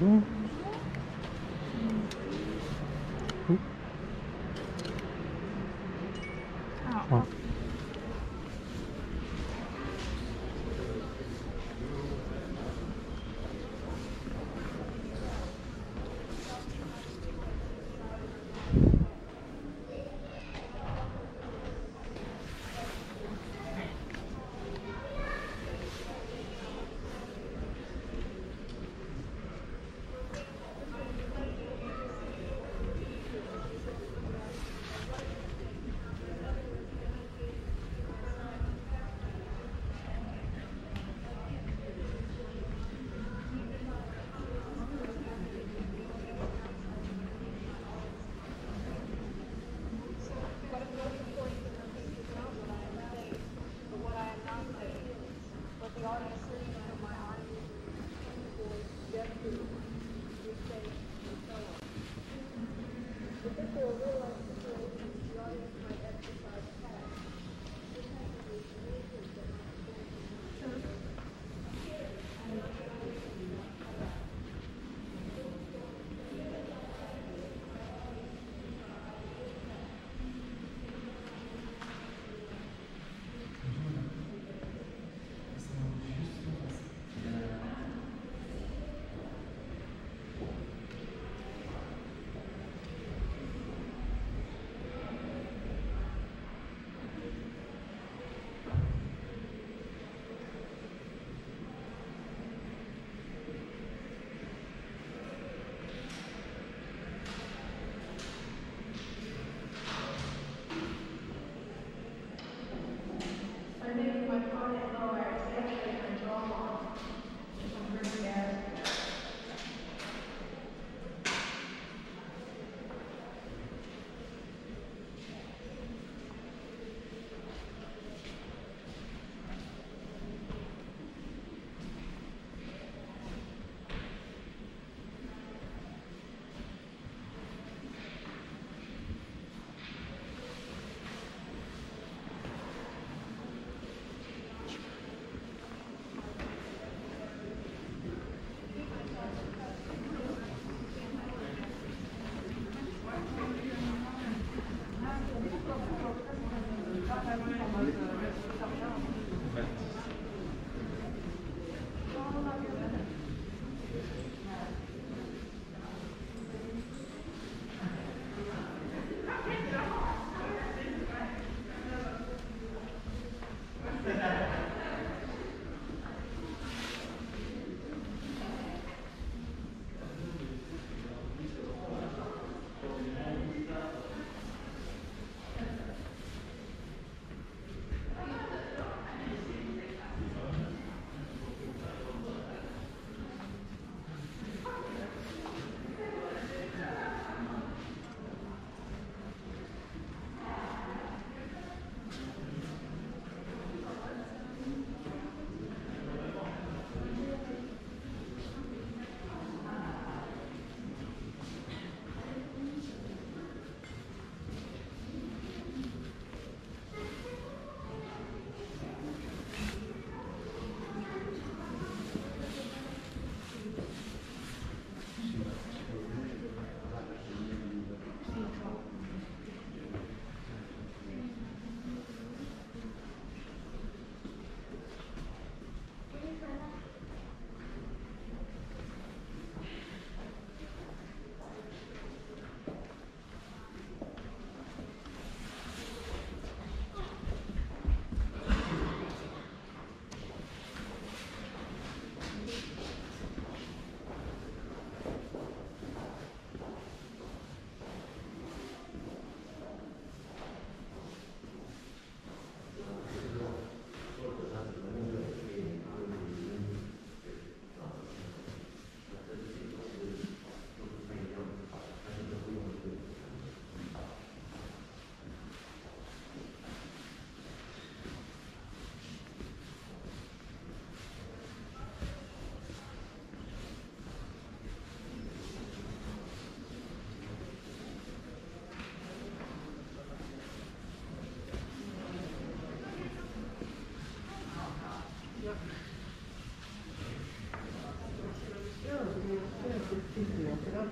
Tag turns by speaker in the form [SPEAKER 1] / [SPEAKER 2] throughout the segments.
[SPEAKER 1] Bonjour.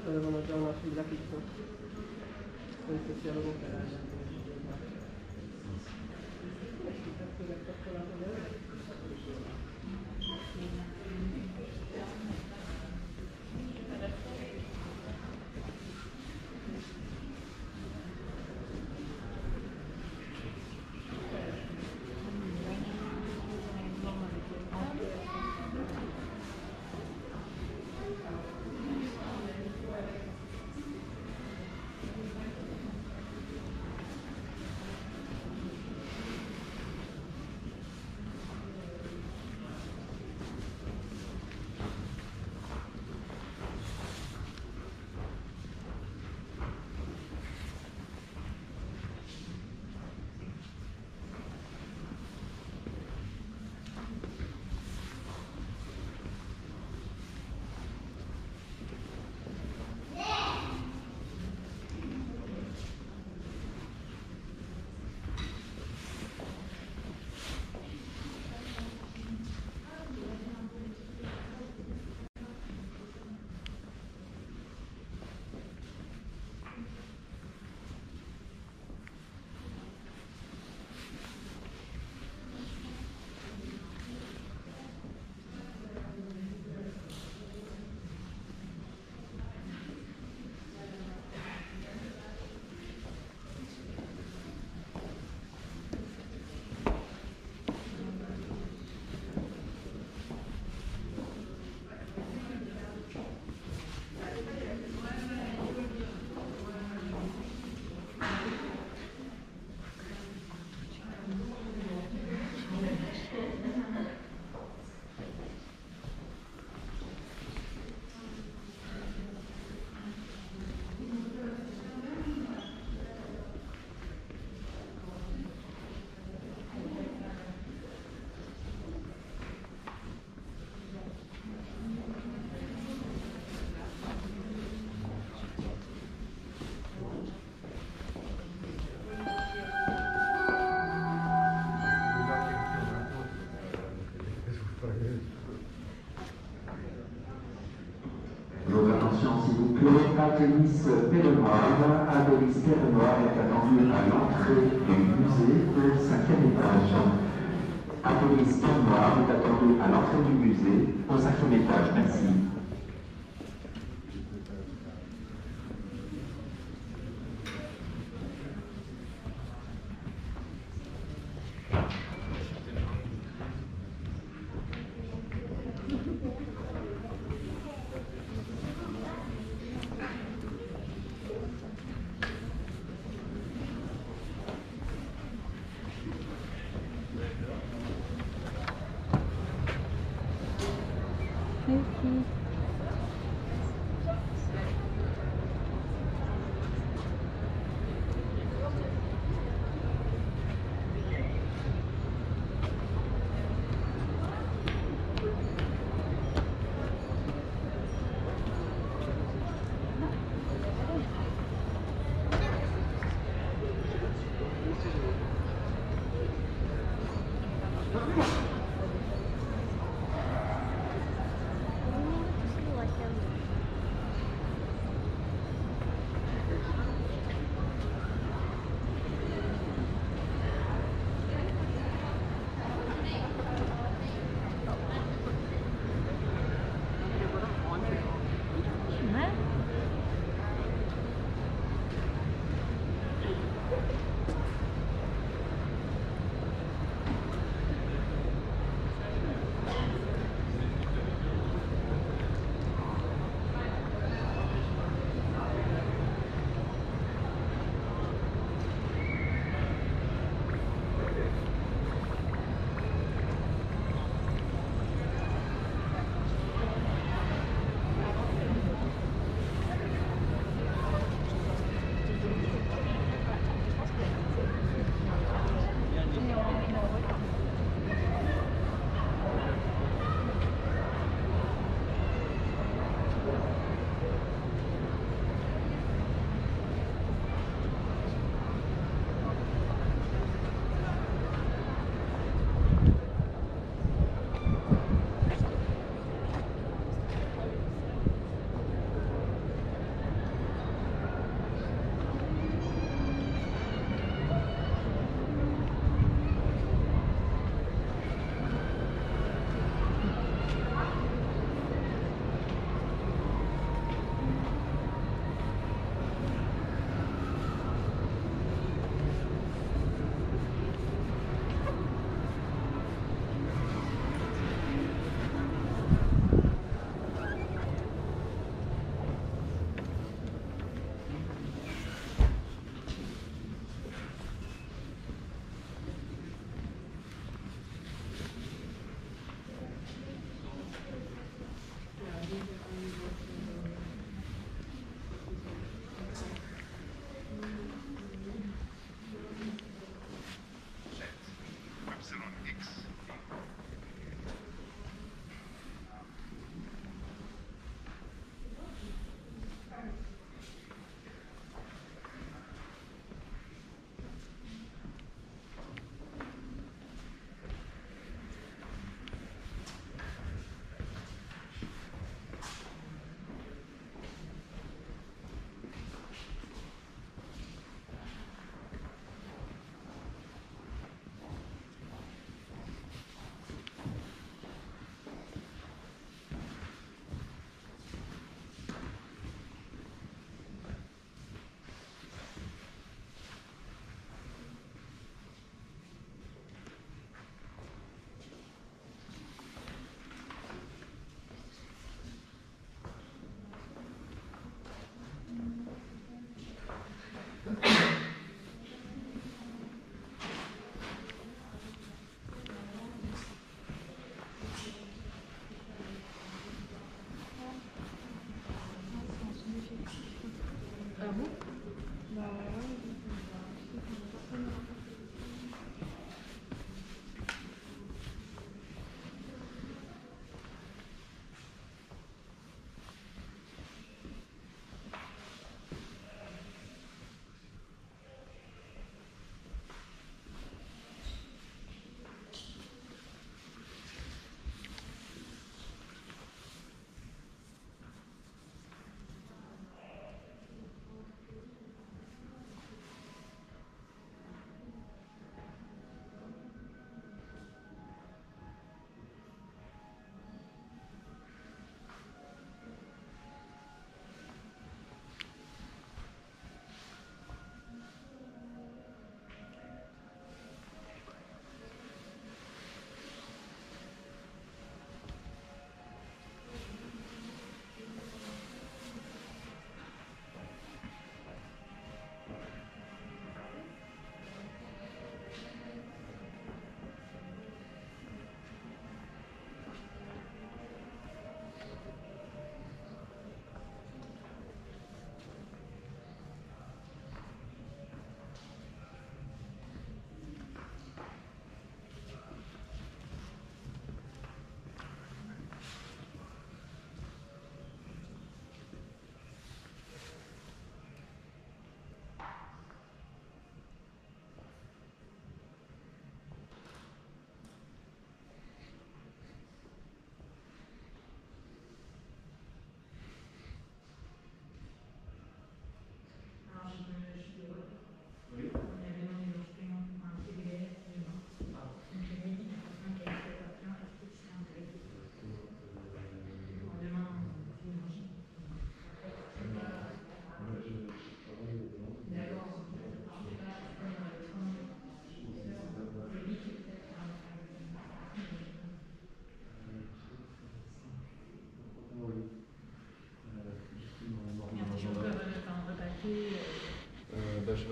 [SPEAKER 2] Avevano già una fila piccola. Questo sia lo comprato.
[SPEAKER 3] Athénis Pélenoir. Est attendue à l'entrée du musée au cinquième étage. Athénis Pélenoir est attendue à l'entrée du musée au cinquième étage. Merci.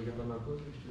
[SPEAKER 2] για τον ακούσει.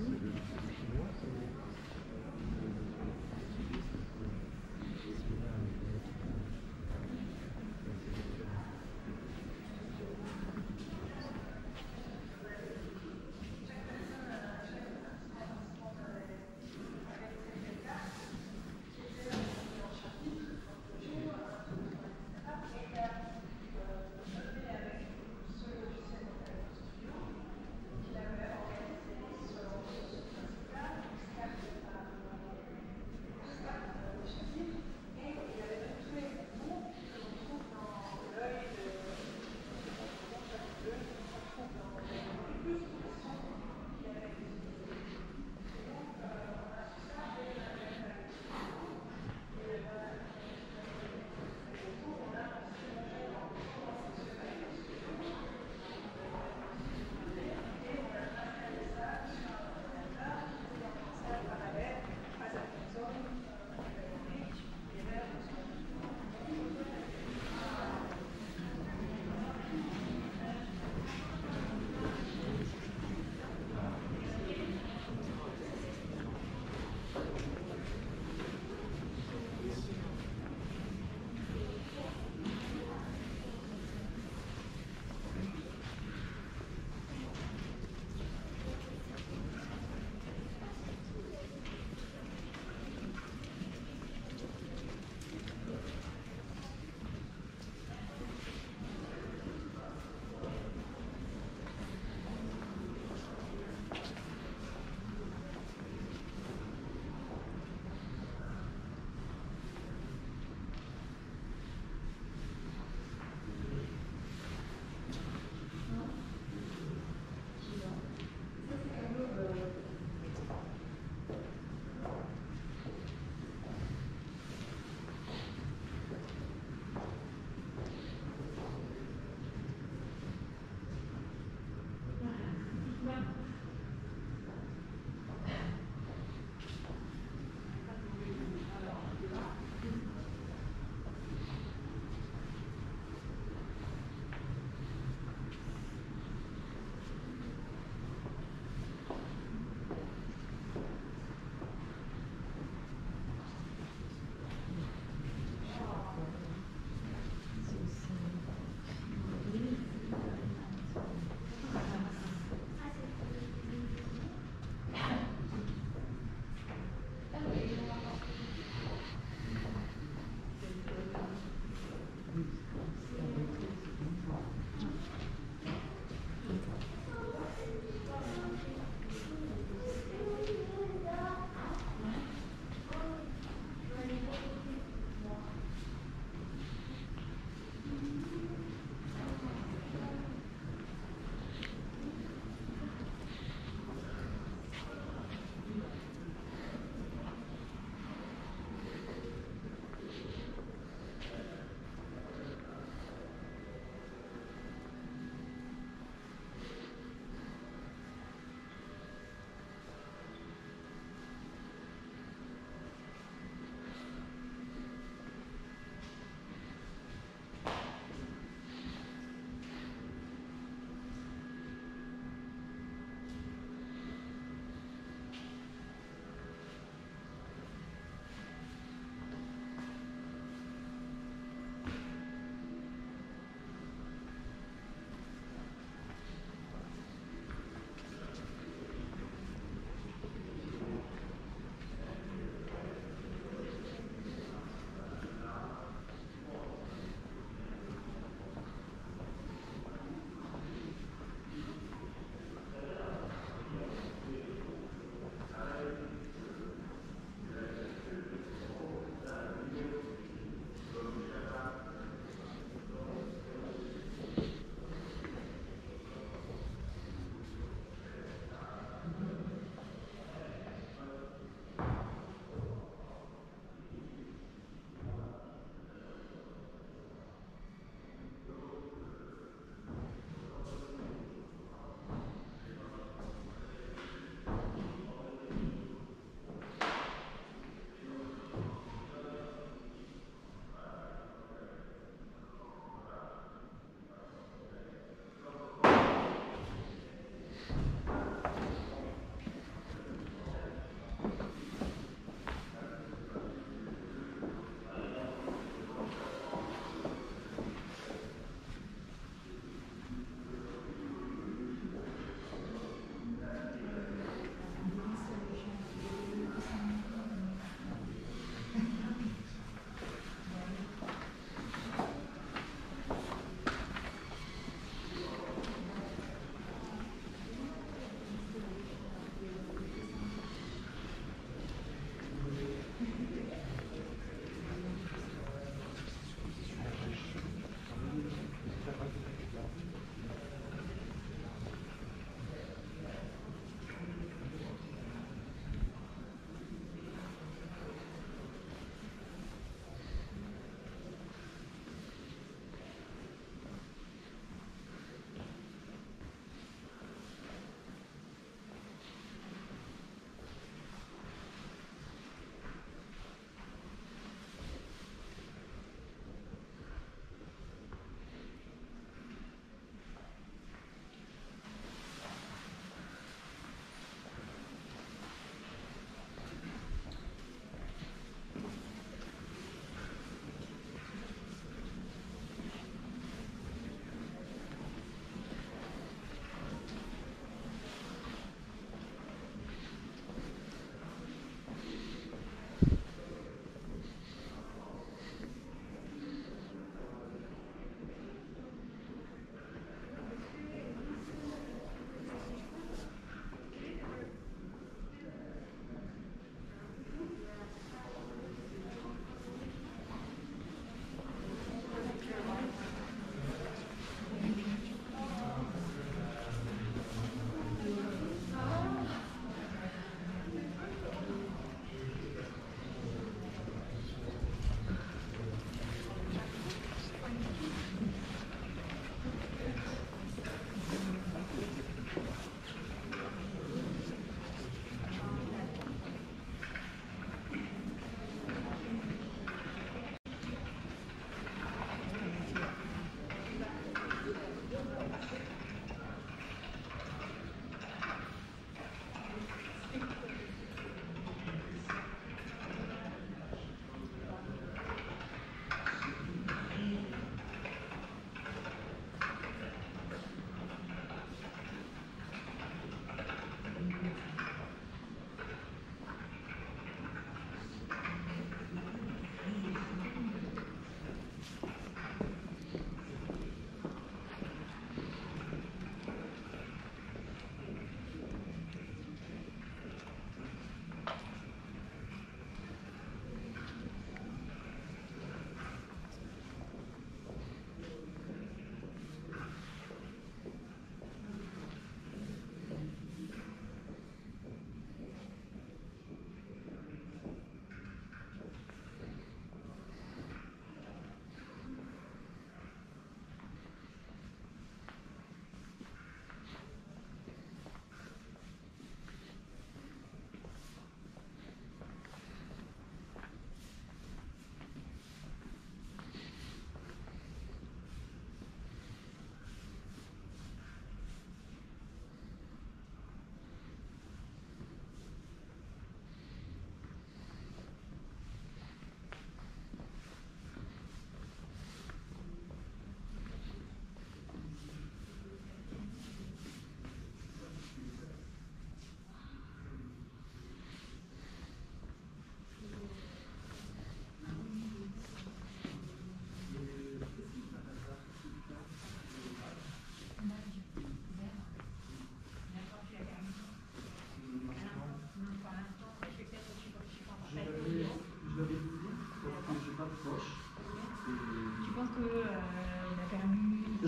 [SPEAKER 2] mm-hmm.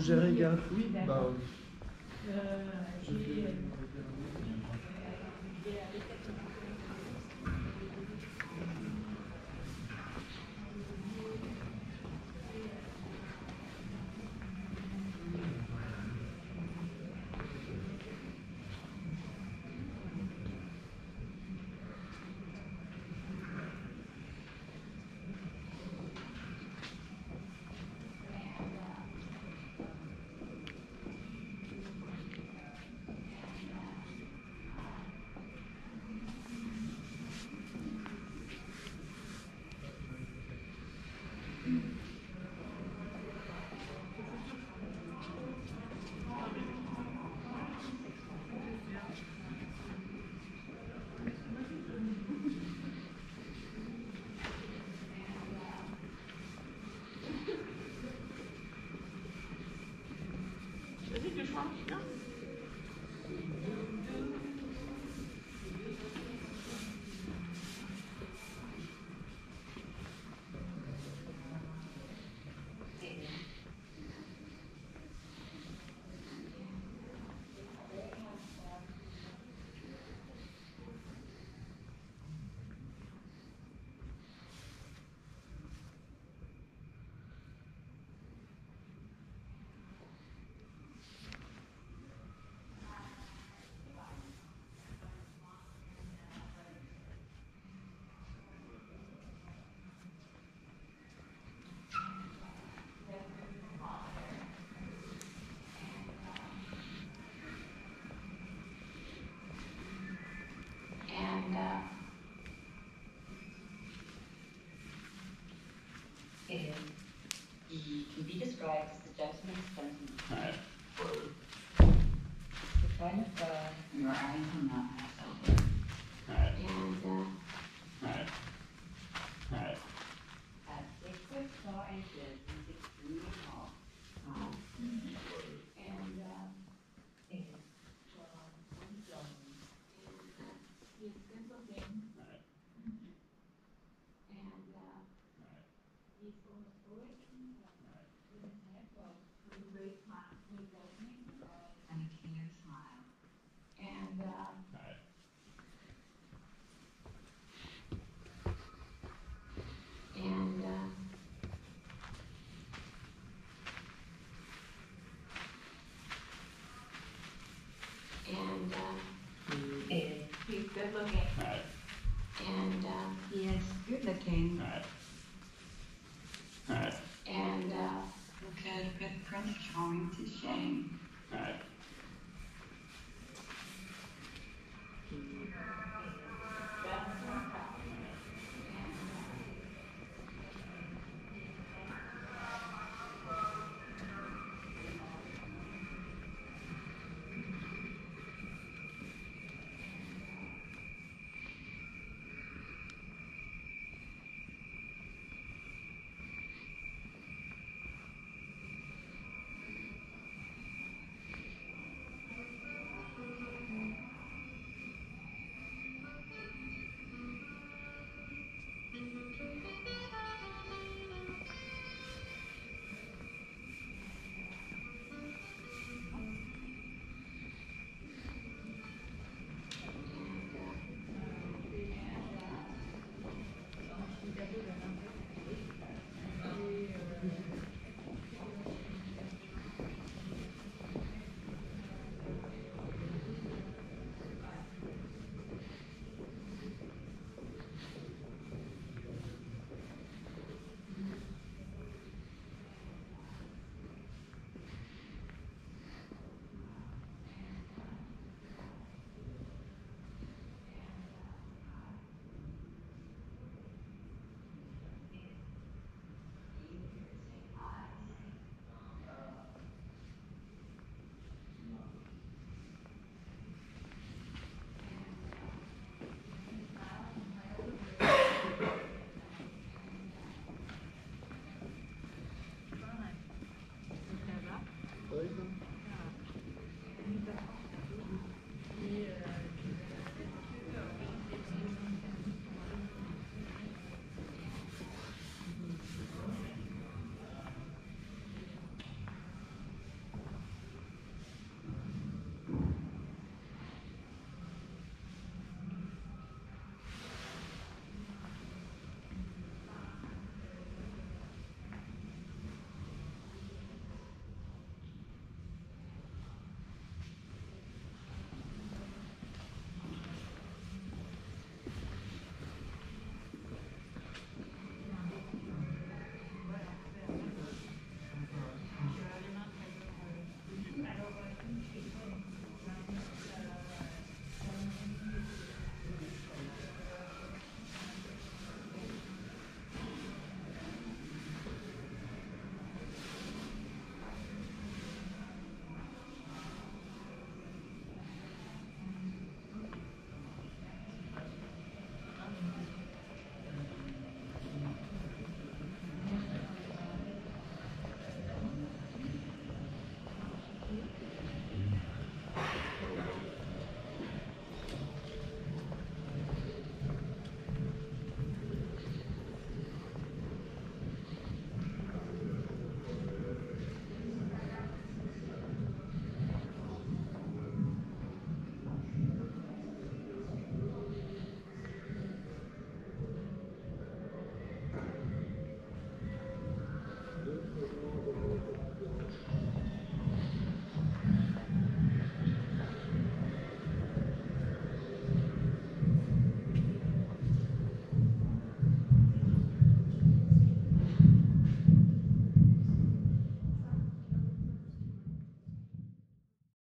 [SPEAKER 2] Je regarde,
[SPEAKER 4] Yeah. have can be described And a killer smile. And,